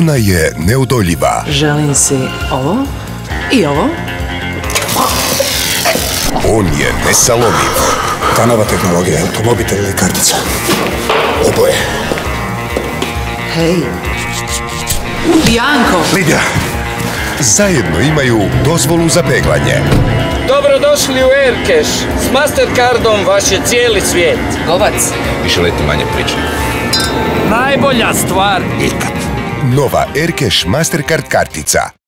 Ona je neodoljiva. Želim si ovo i ovo. On je nesalomiv. Ta nova tehnologija, je to mobitel ili kartica? Oboje. Hej. Bianco! Lidija, Zajedno imaju dozvolu za peglanje. Dobrodošli u Aircash. S Mastercardom vaš je cijeli svijet. Govac. Više leti manje priča. Najbolja stvar ikad. Nova Aircash Mastercard kartica.